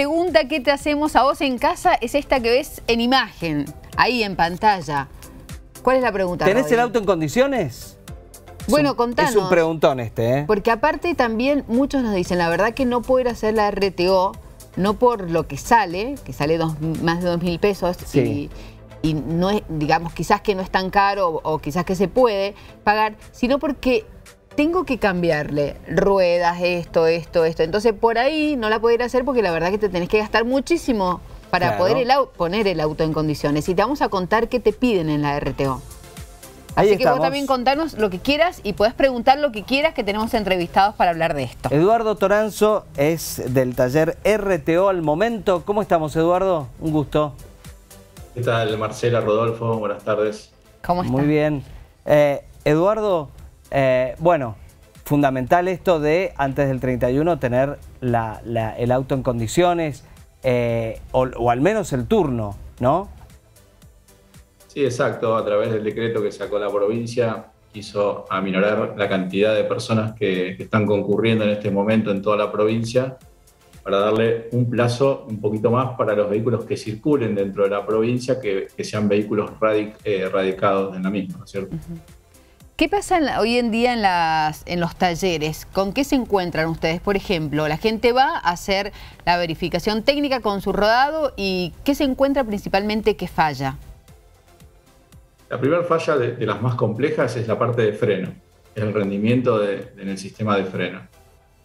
pregunta que te hacemos a vos en casa es esta que ves en imagen, ahí en pantalla. ¿Cuál es la pregunta? ¿Tenés el auto en condiciones? Bueno, contanos. Es un preguntón este, ¿eh? Porque aparte también muchos nos dicen, la verdad que no puedo ir a hacer la RTO, no por lo que sale, que sale más de dos mil pesos y, no es, digamos, quizás que no es tan caro o, quizás que se puede pagar, sino porque tengo que cambiarle ruedas, esto, esto, esto. Entonces por ahí no la a hacer porque la verdad que te tenés que gastar muchísimo para poder poner el auto en condiciones. Y te vamos a contar qué te piden en la RTO. Así que vos también contanos lo que quieras y podés preguntar lo que quieras que tenemos entrevistados para hablar de esto. Eduardo Toranzo es del taller RTO al momento. ¿Cómo estamos, Eduardo? Un gusto. ¿Qué tal, Marcela, Rodolfo? Buenas tardes. ¿Cómo estás? Muy bien. Eh, Eduardo, eh, bueno, fundamental esto de antes del 31 tener el auto en condiciones eh, o al menos el turno, ¿no? Sí, exacto. A través del decreto que sacó la provincia, quiso aminorar la cantidad de personas que, están concurriendo en este momento en toda la provincia para darle un plazo un poquito más para los vehículos que circulen dentro de la provincia, que, sean vehículos eh, radicados en la misma, ¿cierto? ¿Qué pasa hoy en día en, las, en los talleres? ¿Con qué se encuentran ustedes? Por ejemplo, la gente va a hacer la verificación técnica con su rodado y ¿qué se encuentra principalmente que falla? La primera falla de, las más complejas es la parte de freno, el rendimiento en el sistema de freno.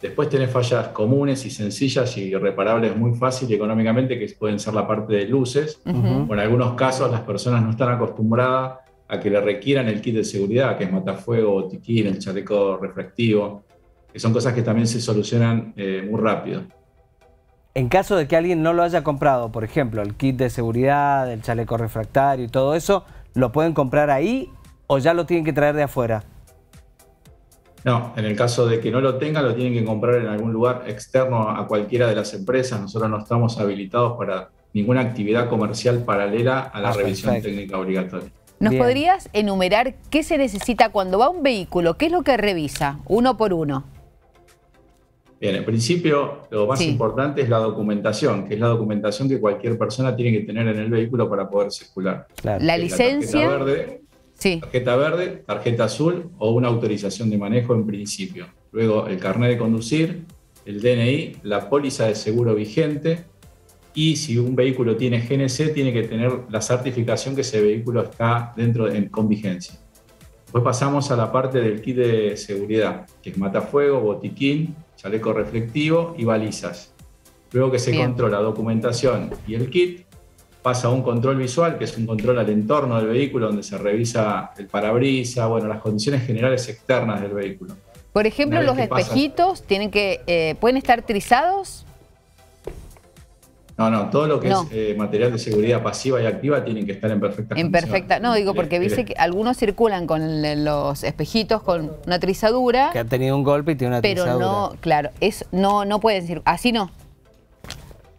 Después tenés fallas comunes y sencillas y reparables muy fácil y económicamente, que pueden ser la parte de luces. en algunos casos las personas no están acostumbradas a que le requieran el kit de seguridad, que es matafuego, botiquín, el chaleco refractivo, que son cosas que también se solucionan eh, muy rápido. En caso de que alguien no lo haya comprado, por ejemplo, el kit de seguridad, el chaleco refractario y todo eso, ¿Lo pueden comprar ahí o ya lo tienen que traer de afuera? No, en el caso de que no lo tengan, lo tienen que comprar en algún lugar externo a cualquiera de las empresas. Nosotros no estamos habilitados para ninguna actividad comercial paralela a la ah, revisión técnica obligatoria. ¿Nos podrías enumerar qué se necesita cuando va un vehículo? ¿Qué es lo que revisa uno por uno? Bien, en principio lo más importante es la documentación, que es la documentación que cualquier persona tiene que tener en el vehículo para poder circular. La licencia. tarjeta verde, tarjeta verde, tarjeta azul o una autorización de manejo en principio. Luego el carnet de conducir, el DNI, la póliza de seguro vigente y si un vehículo tiene GNC tiene que tener la certificación que ese vehículo está dentro de, con vigencia. Después pasamos a la parte del kit de seguridad, que es matafuego, botiquín, chaleco reflectivo y balizas. Luego que se controla documentación y el kit, pasa a un control visual, que es un control al entorno del vehículo, donde se revisa el parabrisa, bueno, las condiciones generales externas del vehículo. Por ejemplo, los espejitos tienen que, eh, pueden estar trizados no, no, todo lo que es eh, material de seguridad pasiva y activa tienen que estar en perfecta En perfecta, no, digo porque dice que algunos circulan con los espejitos con una trizadura. Que ha tenido un golpe y tiene una trizadura. Pero no, claro, es, no, no pueden decir, así no.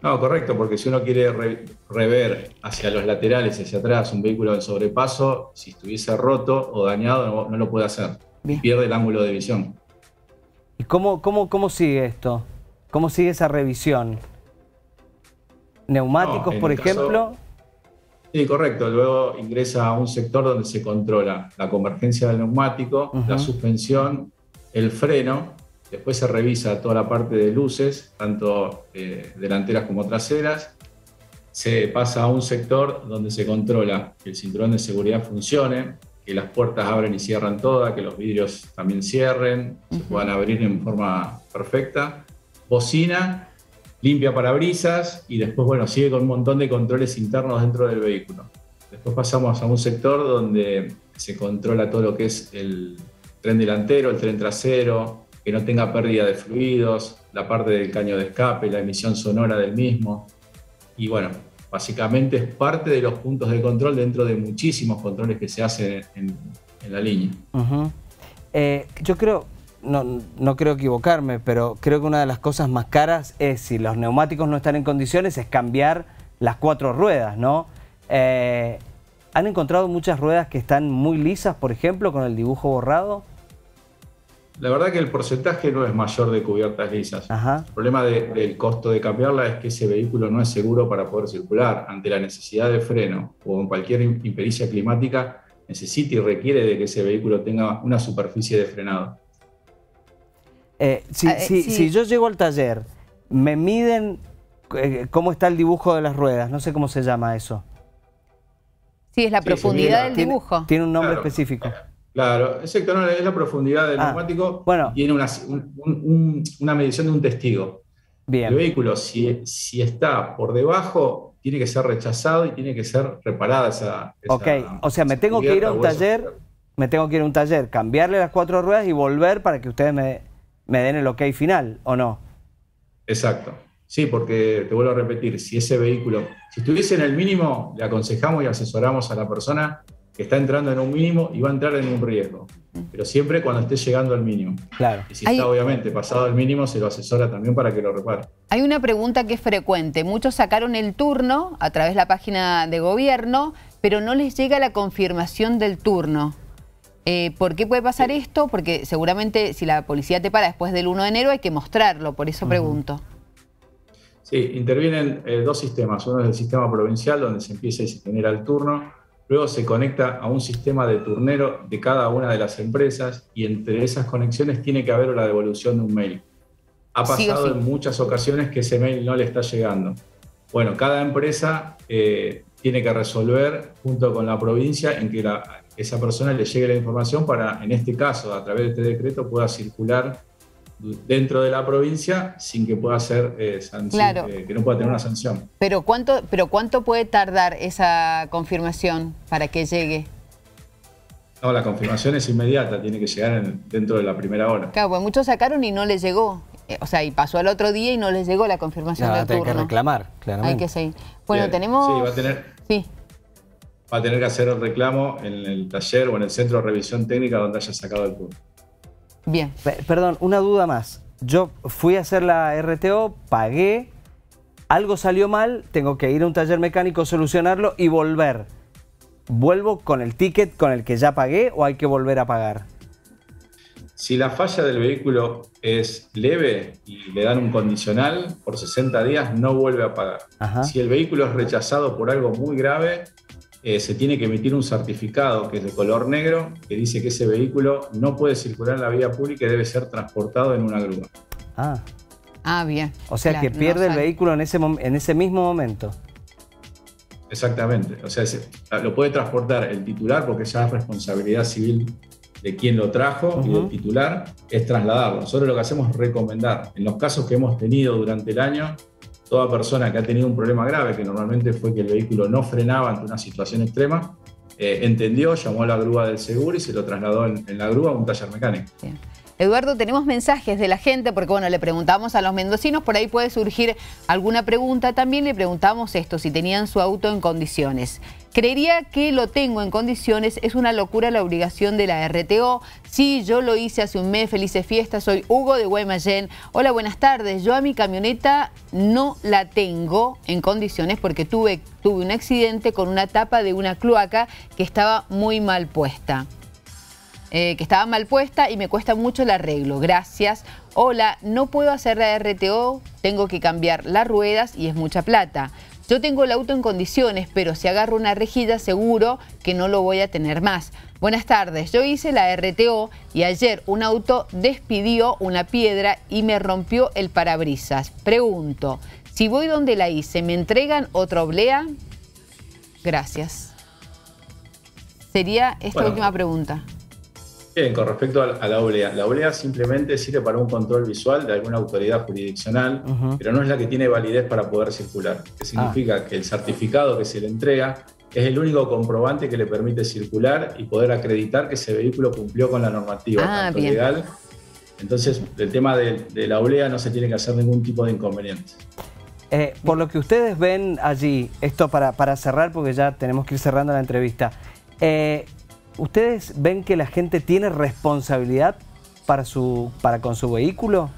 No, correcto, porque si uno quiere rever hacia los laterales, hacia atrás, un vehículo en sobrepaso, si estuviese roto o dañado, no, lo puede hacer. Pierde el ángulo de visión. ¿Y cómo, cómo, cómo sigue esto? ¿Cómo sigue esa revisión? Neumáticos, por ejemplo. sí, correcto. Luego ingresa a un sector donde se controla la convergencia del neumático, la suspensión, el freno. Después se revisa toda la parte de luces, tanto eh, delanteras como traseras. Se pasa a un sector donde se controla que el cinturón de seguridad funcione, que las puertas abren y cierran todas, que los vidrios también cierren, se puedan abrir en forma perfecta. Bocina limpia parabrisas y después, bueno, sigue con un montón de controles internos dentro del vehículo. Después pasamos a un sector donde se controla todo lo que es el tren delantero, el tren trasero, que no tenga pérdida de fluidos, la parte del caño de escape, la emisión sonora del mismo. Y bueno, básicamente es parte de los puntos de control dentro de muchísimos controles que se hacen en, la línea. Eh, yo creo, no, creo equivocarme, pero creo que una de las cosas más caras es, si los neumáticos no están en condiciones, es cambiar las cuatro ruedas, ¿no? Eh, ¿Han encontrado muchas ruedas que están muy lisas, por ejemplo, con el dibujo borrado? La verdad que el porcentaje no es mayor de cubiertas lisas. El problema del costo de cambiarla es que ese vehículo no es seguro para poder circular. Ante la necesidad de freno o en cualquier impericia climática, necesita y requiere de que ese vehículo tenga una superficie de frenado. Eh, si, ah, eh, si, yo llego al taller, me miden eh, cómo está el dibujo de las ruedas, no sé cómo se llama eso. Sí, es la profundidad del dibujo. Tiene un nombre específico. Claro, exacto, no, es la profundidad del ah, neumático. Bueno. Tiene una, una, medición de un testigo. Bien. El vehículo, si, si, está por debajo, tiene que ser rechazado y tiene que ser reparada esa. ok, o sea, me tengo que ir a un taller, me tengo que ir a un taller, cambiarle las cuatro ruedas y volver para que ustedes me, me den el ok final, ¿o no? Exacto. Sí, porque te vuelvo a repetir, si ese vehículo, si estuviese en el mínimo, le aconsejamos y asesoramos a la persona que está entrando en un mínimo y va a entrar en un riesgo. Pero siempre cuando esté llegando al mínimo. Claro. Y si está obviamente pasado el mínimo, se lo asesora también para que lo repare. Hay una pregunta que es frecuente. Muchos sacaron el turno a través de la página de gobierno, pero no les llega la confirmación del turno. Eh, ¿Por qué puede pasar esto? Porque seguramente si la policía te para después del 1 de enero hay que mostrarlo, por eso pregunto. Sí, intervienen eh, dos sistemas. Uno es el sistema provincial, donde se empieza y se genera el turno, Luego se conecta a un sistema de turnero de cada una de las empresas y entre esas conexiones tiene que haber la devolución de un mail. Ha pasado en muchas ocasiones que ese mail no le está llegando. Bueno, cada empresa eh, tiene que resolver junto con la provincia en que esa persona le llegue la información para, en este caso, a través de este decreto, pueda circular dentro de la provincia sin que pueda ser eh, eh, que no pueda tener una sanción. Pero cuánto, pero cuánto puede tardar esa confirmación para que llegue. No, la confirmación es inmediata, tiene que llegar dentro de la primera hora. Claro, pues muchos sacaron y no les llegó. Eh, o sea, y pasó al otro día y no les llegó la confirmación no, del que reclamar, claramente. Hay que seguir. Bueno, tenemos... Sí, va a tener... Sí. Va a tener que hacer el reclamo en el taller o en el centro de revisión técnica donde haya sacado el turno. Bien. perdón, una duda más. Yo fui a hacer la RTO, pagué, algo salió mal, tengo que ir a un taller mecánico, solucionarlo y volver. ¿Vuelvo con el ticket con el que ya pagué o hay que volver a pagar? Si la falla del vehículo es leve y le dan un condicional, por 60 días no vuelve a pagar. Si el vehículo es rechazado por algo muy grave, eh, se tiene que emitir un certificado que es de color negro que dice que ese vehículo no puede circular en la vía pública y debe ser transportado en una grúa. Ah. Ah, bien. O sea que pierde el vehículo en ese, en ese mismo momento. Exactamente. O sea, lo puede transportar el titular porque ya es responsabilidad civil de quien lo trajo y del titular es trasladarlo. Nosotros lo que hacemos es recomendar. En los casos que hemos tenido durante el año, toda persona que ha tenido un problema grave, que normalmente fue que el vehículo no frenaba ante una situación extrema, eh, entendió, llamó a la grúa del seguro y se lo trasladó en, la grúa a un taller mecánico. Eduardo, tenemos mensajes de la gente, porque bueno, le preguntamos a los mendocinos, por ahí puede surgir alguna pregunta. También le preguntamos esto, si tenían su auto en condiciones. Creería que lo tengo en condiciones, es una locura la obligación de la RTO. Sí, yo lo hice hace un mes, felices fiestas, soy Hugo de Guaymallén. Hola, buenas tardes. Yo a mi camioneta no la tengo en condiciones porque tuve, tuve un accidente con una tapa de una cloaca que estaba muy mal puesta. Eh, que estaba mal puesta y me cuesta mucho el arreglo. Gracias. Hola, no puedo hacer la RTO, tengo que cambiar las ruedas y es mucha plata. Yo tengo el auto en condiciones, pero si agarro una rejilla seguro que no lo voy a tener más. Buenas tardes, yo hice la RTO y ayer un auto despidió una piedra y me rompió el parabrisas. Pregunto, si voy donde la hice, ¿me entregan otra oblea? Gracias. Sería esta última pregunta. Bien, con respecto a la OLEA, la OLEA simplemente sirve para un control visual de alguna autoridad jurisdiccional, pero no es la que tiene validez para poder circular. Que significa que el certificado que se le entrega es el único comprobante que le permite circular y poder acreditar que ese vehículo cumplió con la normativa ah, legal. Entonces, el tema de, la OLEA no se tiene que hacer ningún tipo de inconveniente. Eh, por lo que ustedes ven allí, esto para, para cerrar, porque ya tenemos que ir cerrando la entrevista, eh, ¿Ustedes ven que la gente tiene responsabilidad para, su, para con su vehículo?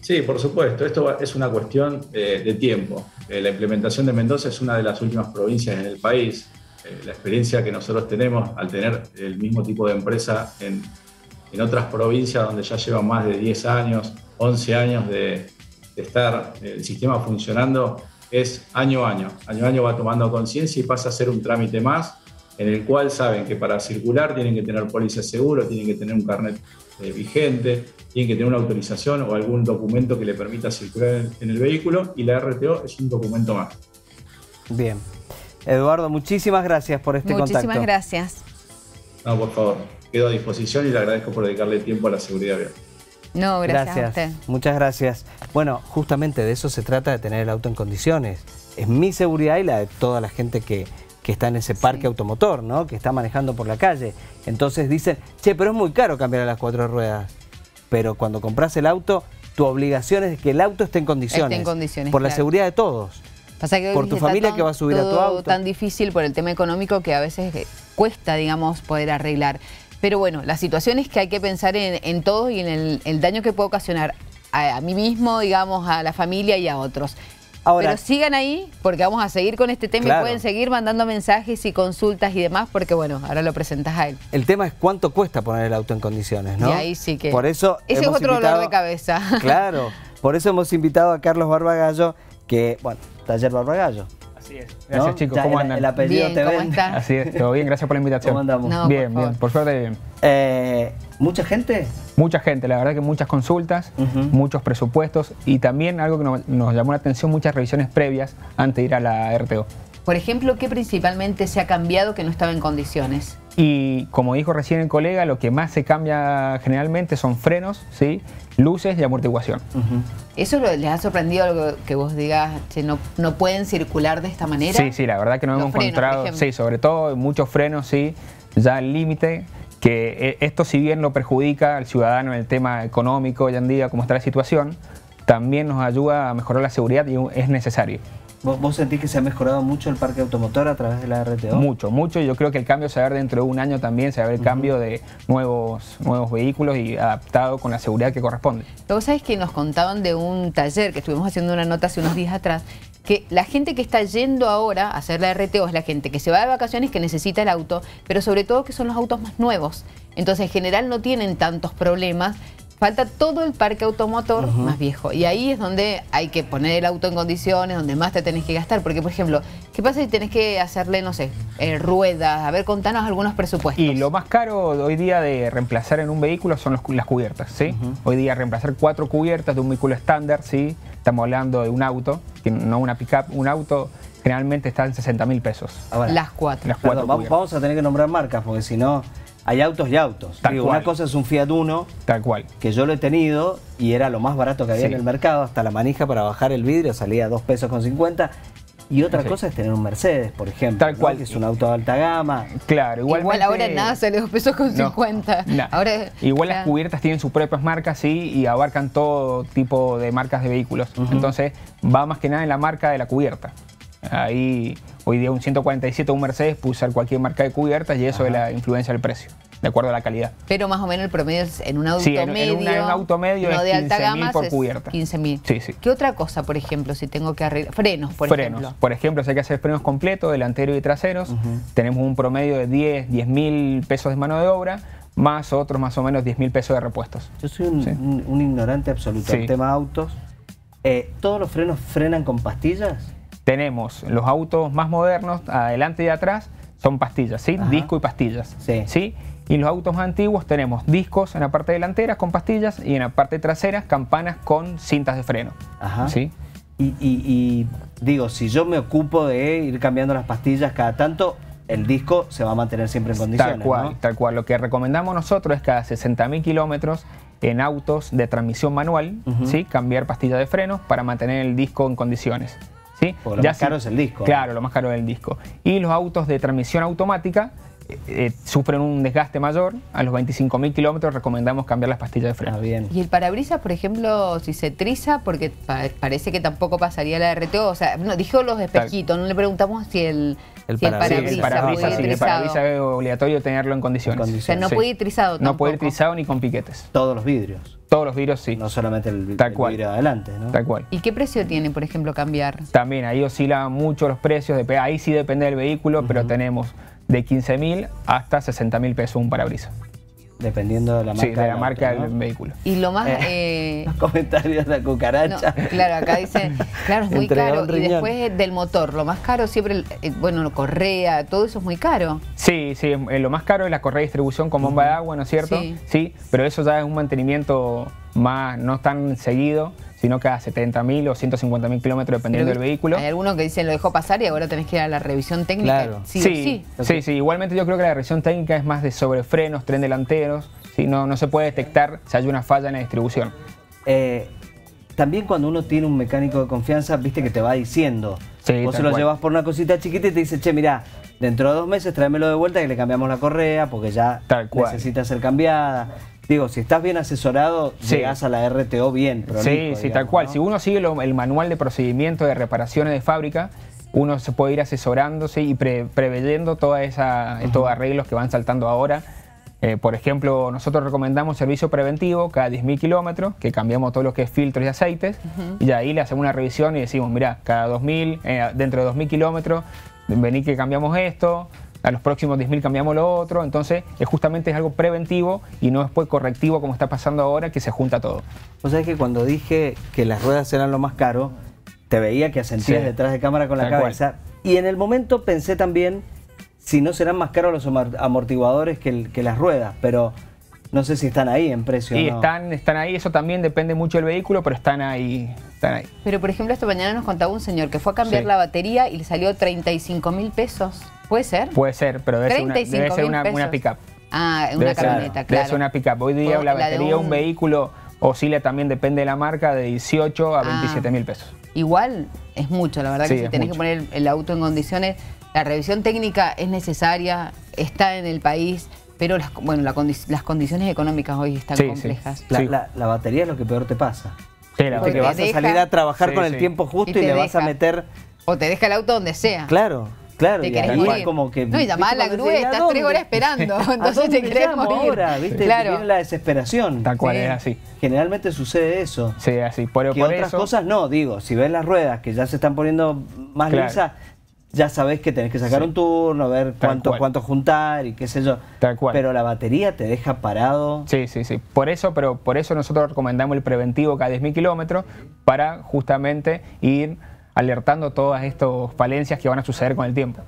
Sí, por supuesto. Esto es una cuestión eh, de tiempo. Eh, la implementación de Mendoza es una de las últimas provincias en el país. Eh, la experiencia que nosotros tenemos al tener el mismo tipo de empresa en, en otras provincias donde ya llevan más de 10 años, 11 años de, estar el sistema funcionando, es año a año. Año a año va tomando conciencia y pasa a ser un trámite más en el cual saben que para circular tienen que tener póliza seguro, tienen que tener un carnet eh, vigente, tienen que tener una autorización o algún documento que le permita circular en el vehículo y la RTO es un documento más. Bien. Eduardo, muchísimas gracias por este contacto. Muchísimas gracias. No, por favor, quedo a disposición y le agradezco por dedicarle tiempo a la seguridad vial. No, gracias, a usted. Muchas gracias. Bueno, justamente de eso se trata de tener el auto en condiciones. Es mi seguridad y la de toda la gente que, está en ese parque automotor, ¿no? Que está manejando por la calle. Entonces dicen, che, pero es muy caro cambiar a las cuatro ruedas. Pero cuando compras el auto, tu obligación es que el auto esté en condiciones. Esté en condiciones, Por la seguridad de todos. por tu familia que va a subir a tu auto. tan difícil por el tema económico que a veces eh, cuesta, digamos, poder arreglar. Pero bueno, la situación es que hay que pensar en, todo y en el, daño que puede ocasionar a, mí mismo, digamos, a la familia y a otros. Ahora, Pero sigan ahí porque vamos a seguir con este tema y pueden seguir mandando mensajes y consultas y demás porque bueno, ahora lo presentas a él. El tema es cuánto cuesta poner el auto en condiciones, ¿no? Y ahí sí que... Por eso Ese es otro dolor de cabeza. Claro, por eso hemos invitado a Carlos Barbagallo, que, bueno, Taller Barbagallo. Así es. Gracias chicos, ¿cómo andan? El apellido bien, ¿cómo está? Así es, todo bien, gracias por la invitación. ¿Cómo andamos? bien, bien, por suerte bien. Eh, ¿Mucha gente? Mucha gente, la verdad que muchas consultas, muchos presupuestos y también algo que nos, llamó la atención, muchas revisiones previas antes de ir a la RTO. Por ejemplo, ¿qué principalmente se ha cambiado que no estaba en condiciones? Y como dijo recién el colega, lo que más se cambia generalmente son frenos, ¿sí? luces y amortiguación. ¿Eso les ha sorprendido algo que vos digas, que no, no pueden circular de esta manera? Sí, sí, la verdad que no hemos encontrado, sí, sobre todo muchos frenos, sí, ya al límite, que e, esto si bien lo perjudica al ciudadano en el tema económico hoy en día, como está la situación, también nos ayuda a mejorar la seguridad y es necesario. ¿Vos, sentís que se ha mejorado mucho el parque automotor a través de la RTO? Mucho, mucho. Yo creo que el cambio se va a ver dentro de un año también, se va a ver el cambio de nuevos, nuevos vehículos y adaptado con la seguridad que corresponde. Pero vos sabés que nos contaban de un taller que estuvimos haciendo una nota hace unos días atrás, que la gente que está yendo ahora a hacer la RTO es la gente que se va de vacaciones, que necesita el auto, pero sobre todo que son los autos más nuevos. Entonces, en general no tienen tantos problemas falta todo el parque automotor más viejo. Y ahí es donde hay que poner el auto en condiciones, donde más te tenés que gastar. Porque, por ejemplo, ¿qué pasa si tenés que hacerle, no sé, eh, ruedas? A ver, contanos algunos presupuestos. Y lo más caro hoy día de reemplazar en un vehículo son las cubiertas, ¿sí? Hoy día reemplazar cuatro cubiertas de un vehículo estándar, ¿sí? Estamos hablando de un auto, no una pickup, un auto generalmente está en 60 mil pesos. las cuatro. Las cuatro vamos a tener que nombrar marcas, porque si no hay autos y autos. una cosa es un Fiat Uno. Tal cual. Que yo lo he tenido y era lo más barato que había en el mercado. Hasta la manija para bajar el vidrio salía dos pesos con 50. Y otra cosa es tener un Mercedes, por ejemplo. Tal cual. Que es un auto de alta gama. Claro, igual. Igual ahora nada sale dos pesos con 50. Ahora, igual las cubiertas tienen sus propias marcas, sí, y abarcan todo tipo de marcas de vehículos. Entonces, va más que nada en la marca de la cubierta. Ahí, hoy día un 147 un Mercedes puede usar cualquier marca de cubiertas y eso es la influencia del precio, de acuerdo a la calidad. Pero más o menos el promedio es en un auto medio. En, un auto medio no de alta gama por cubierta. 15.000. Sí, sí. ¿Qué otra cosa, por ejemplo, si tengo que arreglar? Frenos, por frenos. Por ejemplo, si hay que hacer frenos completos, delanteros y traseros, tenemos un promedio de 10, 10 mil pesos de mano de obra, más otros más o menos 10 mil pesos de repuestos. Yo soy un, ignorante absoluto en tema autos. Eh, ¿Todos los frenos frenan con pastillas? Tenemos los autos más modernos, adelante y atrás, son pastillas, ¿sí? Disco y pastillas. Sí. Y los autos más antiguos tenemos discos en la parte delantera con pastillas y en la parte trasera campanas con cintas de freno. Ajá. ¿sí? Y, digo, si yo me ocupo de ir cambiando las pastillas cada tanto, el disco se va a mantener siempre en condiciones. Tal cual, tal cual. Lo que recomendamos nosotros es cada 60.000 kilómetros en autos de transmisión manual, ¿sí? cambiar pastillas de freno para mantener el disco en condiciones lo más caro es el disco. Claro, lo más caro es el disco. Y los autos de transmisión automática eh, eh, sufren un desgaste mayor. A los 25.000 kilómetros recomendamos cambiar las pastillas de freno. Ah, bien. Y el parabrisas, por ejemplo, si se triza, porque parece que tampoco pasaría la RTO. O sea, no, dijo los espejitos, no le preguntamos si el, el parabrisas, sí, el parabrisas, es obligatorio tenerlo en condiciones. O sea, no puede ir trizado No puede ir trizado ni con piquetes. Todos los vidrios. Todos los vidrios sí. No solamente el, Tal cual. vidrio de adelante, ¿no? Tal cual. ¿Y qué precio tiene, por ejemplo, cambiar? También, ahí oscilan mucho los precios. ahí sí depende del vehículo, pero tenemos de 15.000 hasta 60.000 pesos un parabrisas. Dependiendo de la marca. Sí, de la del marca auto, del ¿no? vehículo. Y lo más... Eh, eh, Los comentarios de la no, cucaracha. claro, acá dice, claro, es muy caro. Y después del motor, lo más caro siempre, eh, bueno, correa, todo eso es muy caro. Sí, sí, lo más caro es la correa de distribución con bomba de agua, ¿no es cierto? Sí. pero eso ya es un mantenimiento más, no tan seguido, sino cada 70.000 o 150.000 kilómetros dependiendo Pero del vehículo. Hay algunos que dicen lo dejó pasar y ahora tenés que ir a la revisión técnica. Claro. Sí, sí, sí. sí, sí, igualmente yo creo que la revisión técnica es más de sobrefrenos, tren delanteros, ¿sí? no, no se puede detectar si hay una falla en la distribución. Eh, también cuando uno tiene un mecánico de confianza, viste que te va diciendo. Sí, Vos se lo cual. llevas por una cosita chiquita y te dice, che, mira, dentro de dos meses tráemelo de vuelta que le cambiamos la correa porque ya Tal cual. necesita ser cambiada. Digo, si estás bien asesorado, Sí. llegás a la RTO bien. prolijo, Sí, sí, tal cual. ¿no? Si uno sigue lo- el manual de procedimiento de reparaciones de fábrica, uno se puede ir asesorándose y pre- preveyendo toda esa, estos arreglos que van saltando ahora. Eh, por ejemplo, nosotros recomendamos servicio preventivo cada 10.000 kilómetros, que cambiamos todo lo que es filtros y aceites, y ahí le hacemos una revisión y decimos, mira, cada 2.000, eh, dentro de 2.000 kilómetros, vení que cambiamos esto, a los próximos 10.000 cambiamos lo otro, entonces es justamente es algo preventivo y no después correctivo como está pasando ahora, que se junta todo. Vos sabés que cuando dije que las ruedas eran lo más caro, te veía que asentías Sí. detrás de cámara con la Tal cual. cabeza. Y en el momento pensé también si no serán más caros los amor- amortiguadores que, el- que las ruedas, pero no sé si están ahí en precio. Y o no. están, están ahí, eso también depende mucho del vehículo, pero están ahí. Están ahí. Pero, por ejemplo, esta mañana nos contaba un señor que fue a cambiar Sí. la batería y le salió 35 mil pesos. ¿Puede ser? Puede ser, pero debe ser una, debe 35.000 ser una, una pick-up. Ah, una Debe ser- camioneta, Debe claro. ser una pick-up. Hoy día O la batería de un un- vehículo oscila también, depende de la marca, de 18 a Ah. 27 mil pesos. Igual es mucho, la verdad Sí, que si tenés mucho. que poner el, auto en condiciones, la revisión técnica es necesaria, está en el país, pero las, bueno, la condi- las condiciones económicas hoy están Sí, sí. complejas. La, Sí. la- la batería es lo que peor te pasa. Sí, la Porque vas a salir a trabajar Sí, con el sí. tiempo justo Y y, te le vas a meter. O te deja el auto donde sea. Claro, claro. Te y querés ahí morir. como que. no, y llamás a la grúa, estás tres ¿a horas esperando. ¿A Entonces te querés morir. ahora? ¿viste? Claro. Viene la desesperación. Tal cual Sí. es así. Generalmente sucede eso. Sí, así. Por, que por otras eso, cosas no, digo, si ves las ruedas que ya se están poniendo más Claro. lisas, ya sabés que tenés que sacar Sí. un turno, ver cuánto, cuánto juntar y qué sé yo. Tal cual. Pero la batería te deja parado. Sí, sí, sí. Por eso, pero por eso nosotros recomendamos el preventivo cada 10.000 kilómetros para justamente ir alertando todas estas falencias que van a suceder con el tiempo.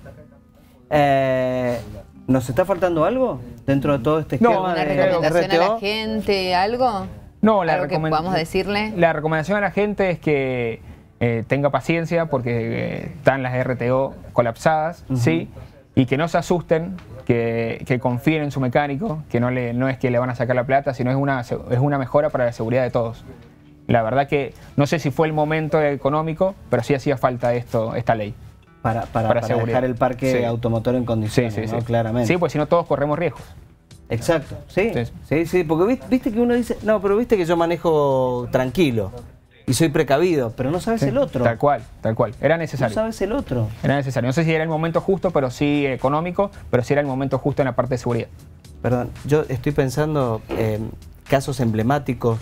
Eh, ¿Nos está faltando algo dentro de todo este No, esquema ¿Una de recomendación a RTO? la gente, algo? No, la ¿Algo que podamos decirle? La recomendación a la gente es que eh, tenga paciencia porque eh, están las RTO colapsadas, ¿sí? Y que no se asusten, que, que confíen en su mecánico, que no, le, no es que le van a sacar la plata, sino es una, es una mejora para la seguridad de todos. La verdad que no sé si fue el momento económico, pero sí hacía falta esto, esta ley. Para, para, Para dejar el parque Sí. automotor en condiciones, sí, ¿no? sí. Claramente. Sí, pues si no todos corremos riesgos. Exacto, sí, Sí. sí, porque viste, viste que uno dice, no, pero viste que yo manejo tranquilo y soy precavido, pero no sabes el otro. Tal cual, tal cual. Era No necesario. sabes el otro. Era necesario. No sé si era el momento justo, pero sí económico, pero sí era el momento justo en la parte de seguridad. Perdón, yo estoy pensando en casos emblemáticos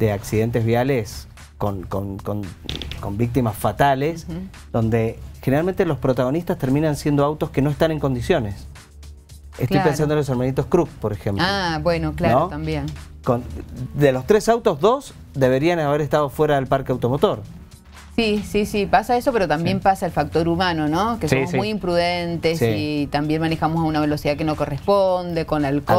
de accidentes viales con, con- con- con víctimas fatales, donde generalmente los protagonistas terminan siendo autos que no están en condiciones. Estoy Claro. pensando en los hermanitos Krug, por ejemplo. Ah, bueno, claro, ¿No? también. Con- de los tres autos, dos deberían haber estado fuera del parque automotor. Sí, sí, sí, pasa eso, pero también pasa el factor humano, ¿no? Que Sí, somos sí. muy imprudentes Sí. y también manejamos a una velocidad que no corresponde, con alcohol.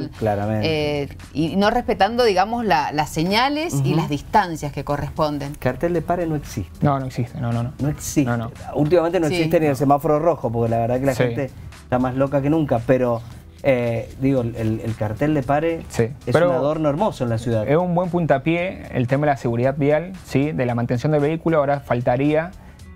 Alcohol, claramente. eh, y no respetando, digamos, la- las señales y las distancias que corresponden. Cartel de pare no existe. No, no existe, no, no, no. No existe. No, no. Últimamente no Sí. existe ni el semáforo rojo, porque la verdad que la Sí. gente está más loca que nunca. Pero, eh, digo, el, el cartel de pare Sí. es Pero- un adorno hermoso en la ciudad. Es un buen puntapié el tema de la seguridad vial, ¿sí? de la mantención del vehículo. Ahora faltaría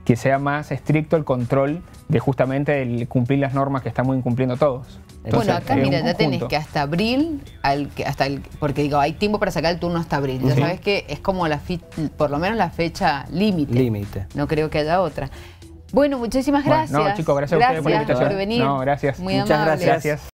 que sea más estricto el control de justamente el cumplir las normas que estamos incumpliendo todos. Entonces, bueno, acá mira, ya tenés que hasta abril, al, hasta el, porque digo, hay tiempo para sacar el turno hasta abril. Ya Sí. sabes que es como la fi- por lo menos la fecha límite. Límite. No creo que haya otra. Bueno, muchísimas Bueno, gracias. no, chicos, gracias a ustedes por la invitación. venir. No, gracias. Muy Muchas amables. gracias. Gracias.